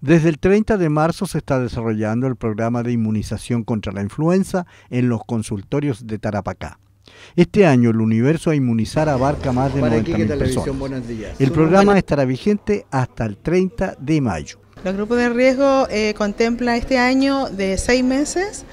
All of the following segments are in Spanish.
Desde el 30 de marzo se está desarrollando el programa de inmunización contra la influenza en los consultorios de Tarapacá. Este año el universo a inmunizar abarca más de 90.000 personas. El programa estará vigente hasta el 30 de mayo. Los grupos de riesgo eh, contempla este año de 6 meses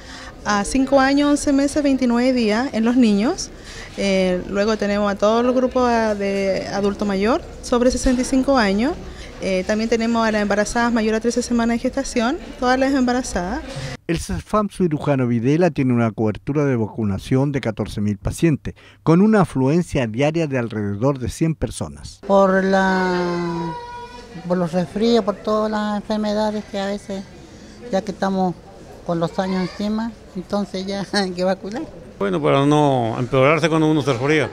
a 5 años, 11 meses, 29 días en los niños. Eh, luego tenemos a todos los grupos de adulto mayor sobre 65 años. Eh, también tenemos a las embarazadas mayores a 13 semanas de gestación, todas las embarazadas. El CEFAM cirujano Videla tiene una cobertura de vacunación de 14.000 pacientes, con una afluencia diaria de alrededor de 100 personas. Por, la, por los resfríos, por todas las enfermedades que a veces, ya que estamos con los años encima, entonces ya hay que vacunar. Bueno, para no empeorarse cuando uno se resfría,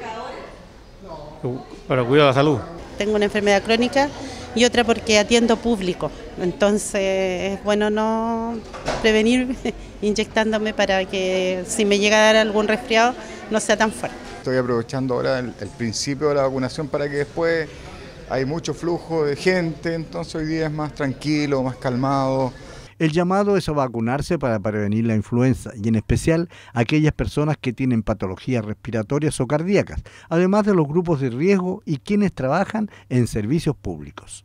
para cuidar la salud. Tengo una enfermedad crónica y otra porque atiendo público. Entonces es bueno no prevenir inyectándome para que si me llega a dar algún resfriado no sea tan fuerte. Estoy aprovechando ahora el, principio de la vacunación para que después hay mucho flujo de gente, entonces hoy día es más tranquilo, más calmado. El llamado es a vacunarse para prevenir la influenza y en especial aquellas personas que tienen patologías respiratorias o cardíacas, además de los grupos de riesgo y quienes trabajan en servicios públicos.